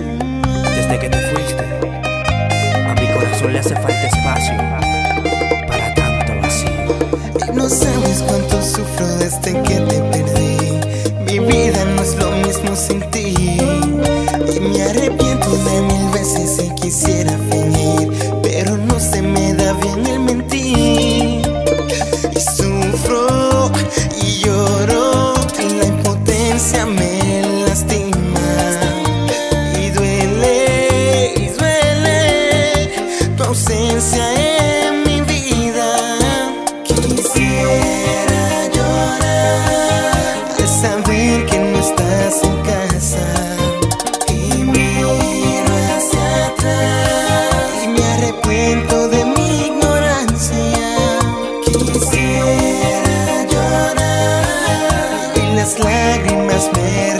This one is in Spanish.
Desde que te fuiste, a mi corazón le hace falta espacio para tanto vacío. Y no sabes cuánto sufro desde que te perdí. Mi vida no es lo mismo sin ti. Y me arrepiento de mil veces si quisiera fingir, pero no se me da bien el mentir. Y sufro. ausencia en mi vida. Quisiera llorar al saber que no estás en casa. Y miro hacia atrás y me arrepiento de mi ignorancia. Quisiera llorar y las lágrimas me